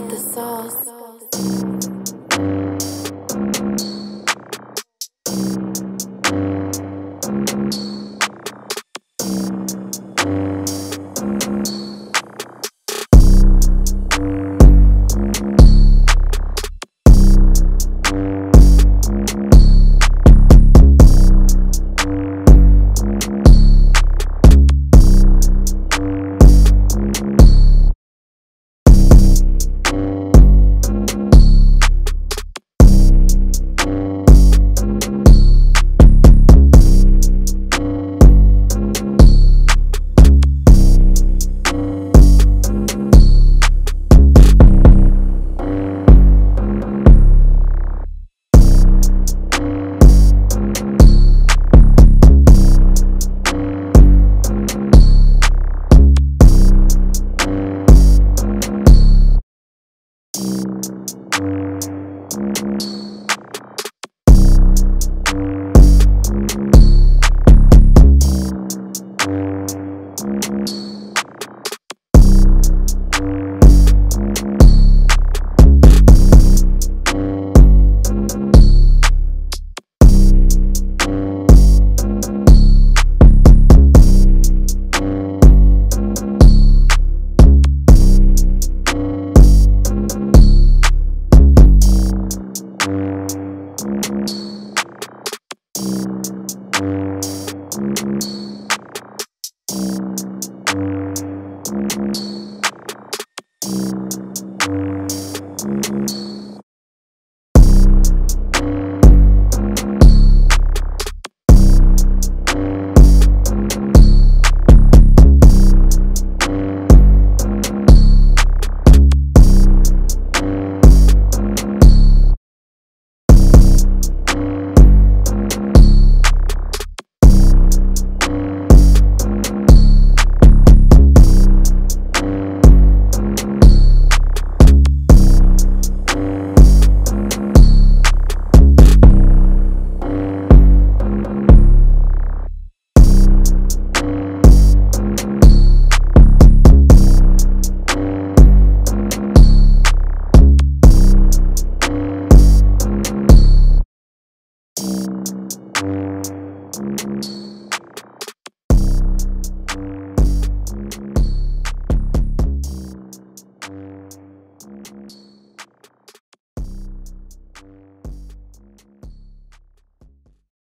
got the sauce.